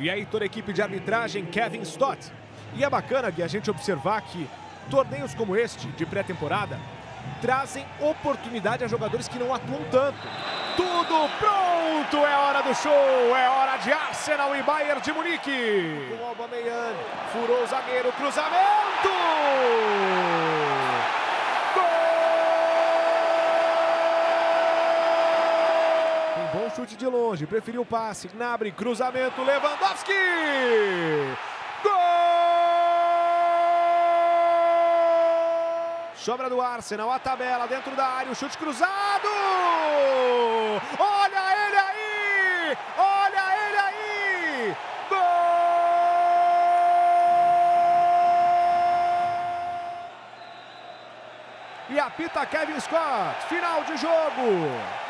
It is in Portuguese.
E aí toda a equipe de arbitragem, Kevin Stott. E é bacana que a gente observar que torneios como este, de pré-temporada, trazem oportunidade a jogadores que não atuam tanto. Tudo pronto! É hora do show! É hora de Arsenal e Bayern de Munique! O Aubameyang furou o zagueiro, cruzamento! Bom chute de longe, preferiu o passe. Gnabry, cruzamento, Lewandowski! Gol! Sobra do Arsenal, a tabela dentro da área, o chute cruzado! Olha ele aí! Olha ele aí! Gol! E apita Kevin Scott, final de jogo!